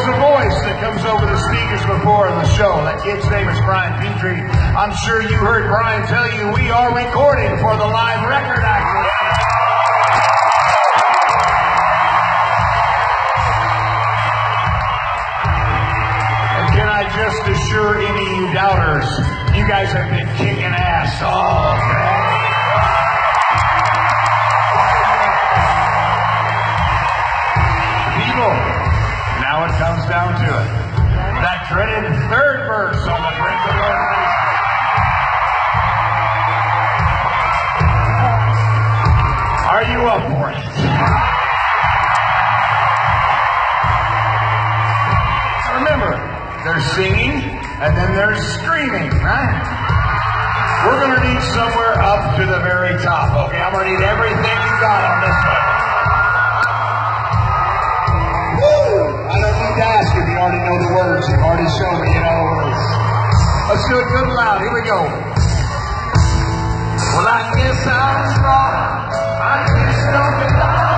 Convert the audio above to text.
There's a voice that comes over the speakers before the show. That kid's name is Brian Petrie. I'm sure you heard Brian tell you we are recording for the live record, actually. And can I just assure any of you doubters, you guys have been kicking ass all day. Now it comes down to it. That dreaded third verse on the brink of elimination. Are you up for it? Remember, there's singing and then there's screaming, right? We're going to need somewhere up to the very top, okay? I'm going to need everything you got on this one. To ask if you already know the words. You've already shown me you know words. Let's do it good and loud. Here we go. Well, I guess I was wrong. I just don't belong.